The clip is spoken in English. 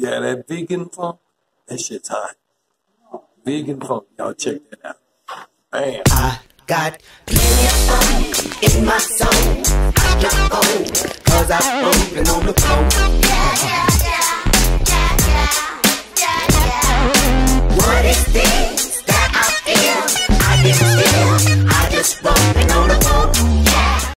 Yeah, that vegan funk, that shit's hot. Vegan funk, y'all check that out. Bam. I got plenty of funk in my soul. I just own, cause I'm open on the phone. Yeah, yeah, yeah, yeah, yeah, yeah, yeah. What is this?